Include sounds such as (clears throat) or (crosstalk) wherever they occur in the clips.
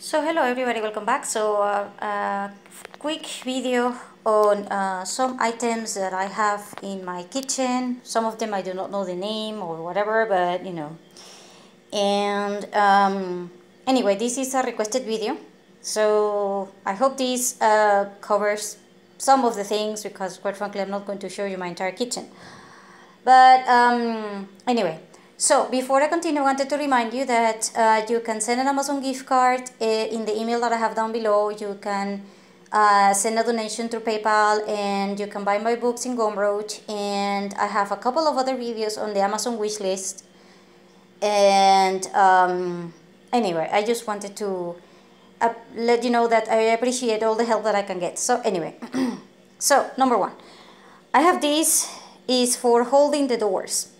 So hello everybody, welcome back. So uh, uh, quick video on uh, some items that I have in my kitchen. Some of them I do not know the name or whatever, but you know. And um, anyway, this is a requested video. So I hope this uh, covers some of the things because quite frankly I'm not going to show you my entire kitchen. But um, anyway, so before I continue, I wanted to remind you that uh, you can send an Amazon gift card uh, in the email that I have down below. You can uh, send a donation through PayPal and you can buy my books in Gumroad. And I have a couple of other videos on the Amazon wish list. And um, anyway, I just wanted to uh, let you know that I appreciate all the help that I can get. So anyway, (clears throat) so number one, I have this is for holding the doors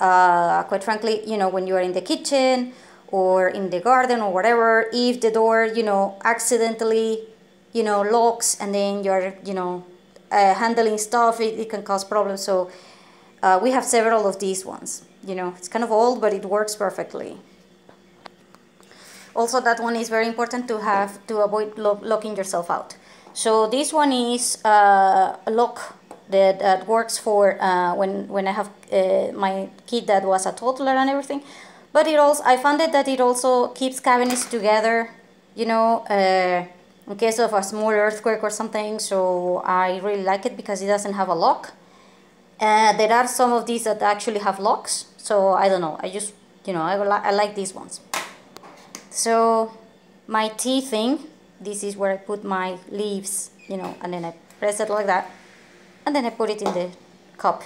uh, quite frankly, you know, when you are in the kitchen or in the garden or whatever, if the door, you know, accidentally, you know, locks and then you're, you know, uh, handling stuff, it, it, can cause problems. So uh, we have several of these ones. You know, it's kind of old, but it works perfectly. Also, that one is very important to have to avoid lo locking yourself out. So this one is uh, a lock that, that works for uh, when when I have uh, my kid that was a toddler and everything. But it also I found it that it also keeps cabinets together, you know, uh, in case of a small earthquake or something. So I really like it because it doesn't have a lock. Uh, there are some of these that actually have locks. So I don't know. I just you know I, I like these ones. So my tea thing, this is where I put my leaves, you know, and then I press it like that and then I put it in the cup.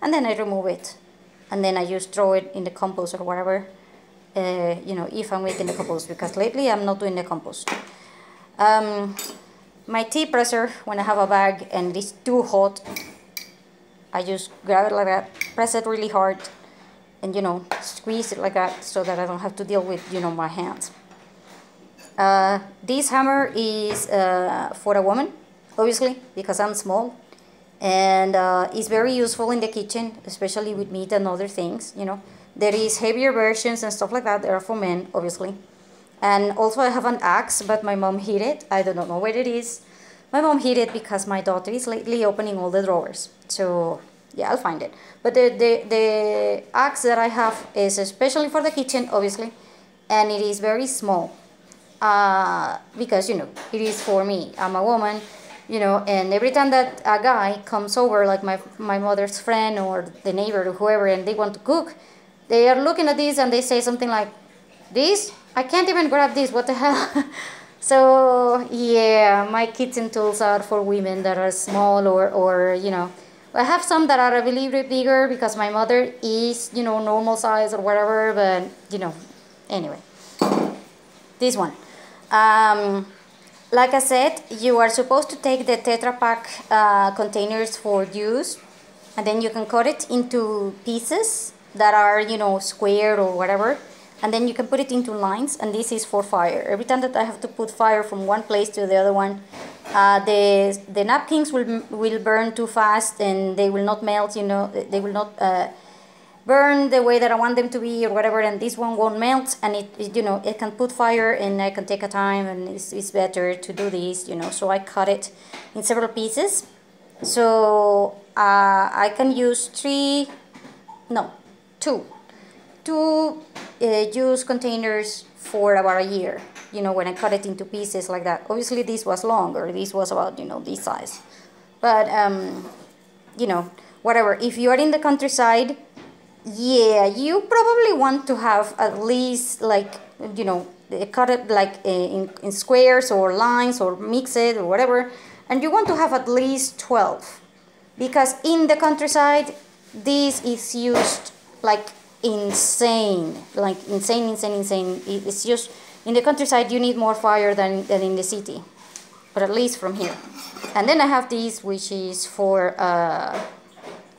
And then I remove it. And then I just throw it in the compost or whatever uh, you know if I'm making the compost because lately I'm not doing the compost. Um, my tea presser when I have a bag and it's too hot I just grab it like that press it really hard and you know squeeze it like that so that I don't have to deal with you know my hands. Uh, this hammer is uh, for a woman obviously because I'm small and uh, it's very useful in the kitchen, especially with meat and other things, you know. There is heavier versions and stuff like that, they are for men, obviously. And also I have an axe, but my mom hid it. I do not know where it is. My mom hid it because my daughter is lately opening all the drawers. So yeah, I'll find it. But the, the, the axe that I have is especially for the kitchen, obviously, and it is very small. Uh, because, you know, it is for me. I'm a woman you know and every time that a guy comes over like my my mother's friend or the neighbor or whoever and they want to cook they are looking at this and they say something like this? I can't even grab this what the hell? (laughs) So yeah my kitchen tools are for women that are small or or you know. I have some that are a little bit bigger because my mother is you know normal size or whatever but you know anyway. This one. Um, like I said, you are supposed to take the Tetra Pak uh, containers for use and then you can cut it into pieces that are, you know, square or whatever. And then you can put it into lines and this is for fire. Every time that I have to put fire from one place to the other one, uh, the, the napkins will, will burn too fast and they will not melt, you know, they will not uh, burn the way that I want them to be or whatever and this one won't melt and it, it, you know it can put fire and I can take a time and it's, it's better to do this you know. So I cut it in several pieces. So uh, I can use three no two. Two uh, use containers for about a year you know when I cut it into pieces like that. Obviously this was longer. This was about you know this size. But um, you know whatever. If you are in the countryside yeah, you probably want to have at least like, you know, cut it like eh, in, in squares or lines or mix it or whatever. And you want to have at least 12 because in the countryside, this is used like insane, like insane, insane, insane. It's just in the countryside, you need more fire than, than in the city, but at least from here. And then I have this, which is for uh,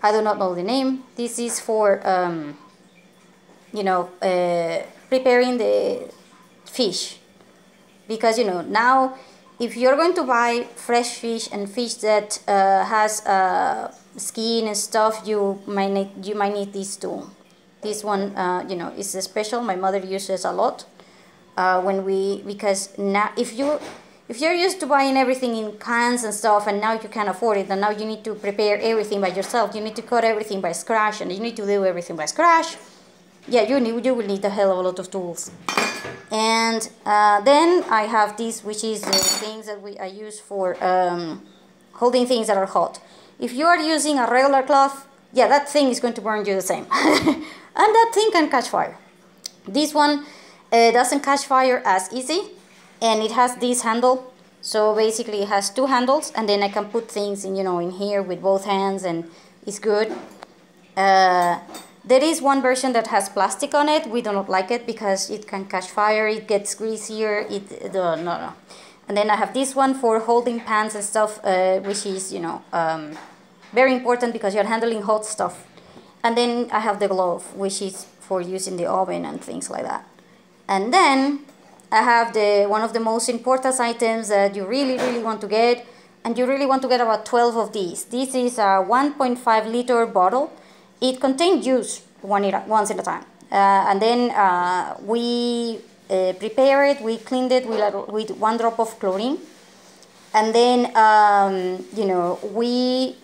I do not know the name. This is for, um, you know, uh, preparing the fish. Because, you know, now if you're going to buy fresh fish and fish that uh, has uh, skin and stuff, you might need, you might need this too. This one, uh, you know, is special. My mother uses a lot. uh, when we because now if you if you're used to buying everything in cans and stuff and now you can't afford it and now you need to prepare everything by yourself you need to cut everything by scratch and you need to do everything by scratch yeah you need you will need a hell of a lot of tools. And uh, then I have this which is the things that we I use for um, holding things that are hot. If you are using a regular cloth yeah that thing is going to burn you the same. (laughs) And that thing can catch fire. This one uh, doesn't catch fire as easy and it has this handle. So basically it has two handles and then I can put things in you know in here with both hands and it's good. Uh, there is one version that has plastic on it. We do not like it because it can catch fire it gets greasier it uh, no no. And then I have this one for holding pans and stuff uh, which is you know um, very important because you're handling hot stuff. And then I have the glove which is for using the oven and things like that. And then I have the one of the most important items that you really, really want to get, and you really want to get about 12 of these. This is a 1.5 liter bottle. It contains juice one once at a time. Uh, and then uh, we uh, prepare it, we cleaned it with, with one drop of chlorine. And then, um, you know, we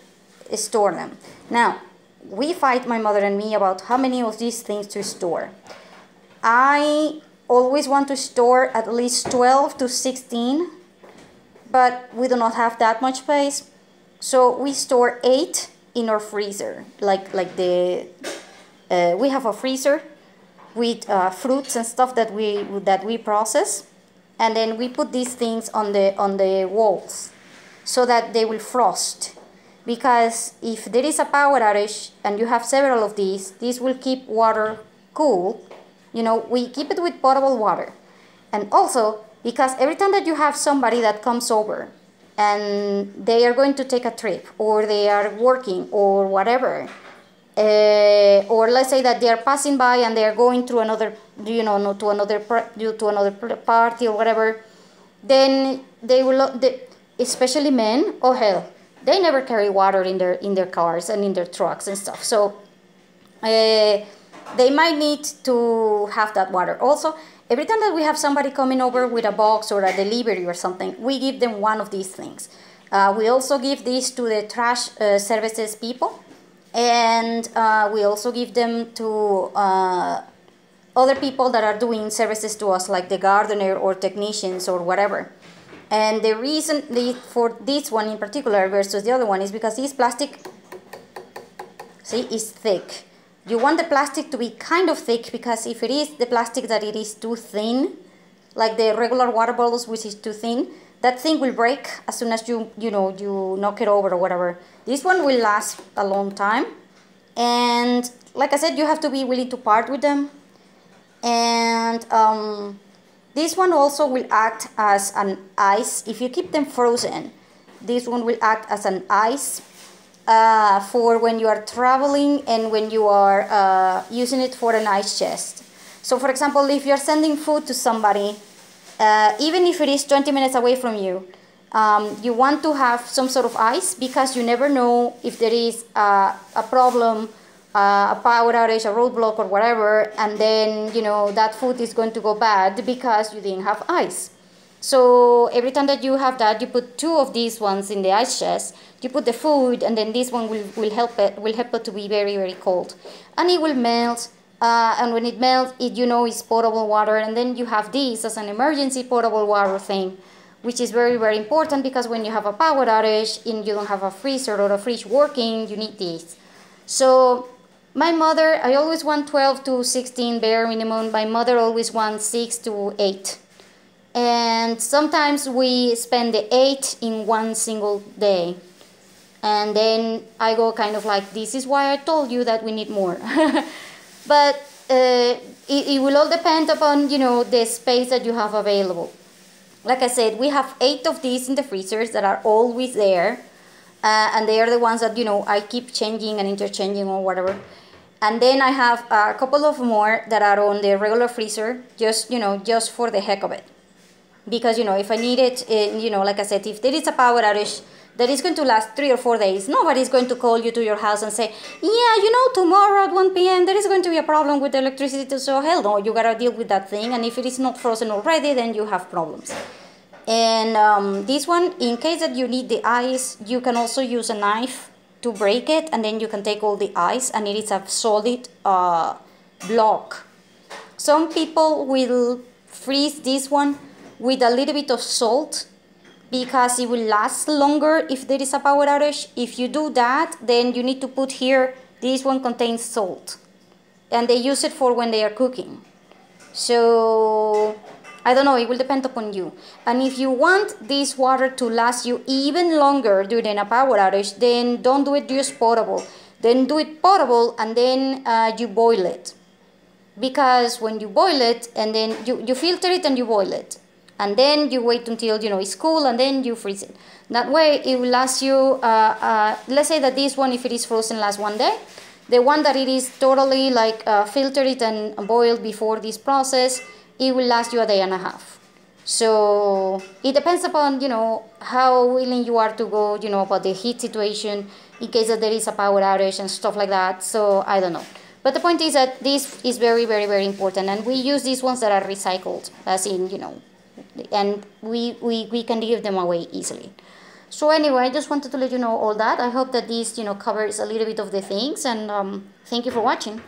store them. Now, we fight, my mother and me, about how many of these things to store. I always want to store at least 12 to 16, but we do not have that much space. So we store eight in our freezer, like like the uh, we have a freezer with uh, fruits and stuff that we that we process, and then we put these things on the on the walls so that they will frost. Because if there is a power outage and you have several of these, this will keep water cool you know, we keep it with potable water. And also, because every time that you have somebody that comes over and they are going to take a trip or they are working or whatever, uh, or let's say that they are passing by and they are going through another, you know, to another to another party or whatever, then they will, especially men. Oh hell, they never carry water in their in their cars and in their trucks and stuff. So. Uh, they might need to have that water. Also, every time that we have somebody coming over with a box or a delivery or something, we give them one of these things. Uh, we also give these to the trash uh, services people, and uh, we also give them to uh, other people that are doing services to us, like the gardener or technicians or whatever. And the reason for this one in particular versus the other one is because this plastic, see, is thick you want the plastic to be kind of thick because if it is the plastic that it is too thin, like the regular water bottles which is too thin, that thing will break as soon as you, you know, you knock it over or whatever. This one will last a long time. And like I said, you have to be willing to part with them. And um, this one also will act as an ice. If you keep them frozen, this one will act as an ice uh, for when you are traveling and when you are uh, using it for an ice chest. So for example, if you're sending food to somebody, uh, even if it is 20 minutes away from you, um, you want to have some sort of ice because you never know if there is a, a problem, uh, a power outage, a roadblock or whatever, and then you know that food is going to go bad because you didn't have ice. So every time that you have that, you put two of these ones in the ice chest. You put the food, and then this one will, will help it will help it to be very very cold, and it will melt. Uh, and when it melts, it you know is potable water, and then you have this as an emergency potable water thing, which is very very important because when you have a power outage and you don't have a freezer or a fridge working, you need this. So my mother, I always want 12 to 16 bare minimum. My mother always wants 6 to 8 and sometimes we spend the eight in one single day. And then i go kind of like this is why i told you that we need more. (laughs) But uh, it, it will all depend upon you know the space that you have available. Like i said we have eight of these in the freezers that are always there uh, and they are the ones that you know i keep changing and interchanging or whatever. And then i have a couple of more that are on the regular freezer just you know just for the heck of it because you know if I need it, uh, you know, like I said, if there is a power outage, that is going to last three or four days. Nobody's going to call you to your house and say, yeah, you know, tomorrow at 1 p.m. there is going to be a problem with the electricity. So hell no, you gotta deal with that thing. And if it is not frozen already, then you have problems. And um, this one, in case that you need the ice, you can also use a knife to break it, and then you can take all the ice, and it is a solid uh, block. Some people will freeze this one with a little bit of salt because it will last longer if there is a power outage. If you do that, then you need to put here, this one contains salt. And they use it for when they are cooking. So, I don't know, it will depend upon you. And if you want this water to last you even longer during a power outage, then don't do it just potable. Then do it potable and then uh, you boil it. Because when you boil it and then you, you filter it and you boil it and then you wait until you know it's cool and then you freeze it. That way it will last you uh, uh, let's say that this one if it is frozen lasts one day. The one that it is totally like uh, filtered and boiled before this process it will last you a day and a half. So it depends upon you know how willing you are to go you know about the heat situation in case that there is a power outage and stuff like that. So i don't know. But the point is that this is very very very important and we use these ones that are recycled as in you know and we, we, we can give them away easily. So anyway, I just wanted to let you know all that. I hope that this, you know, covers a little bit of the things and um, thank you for watching.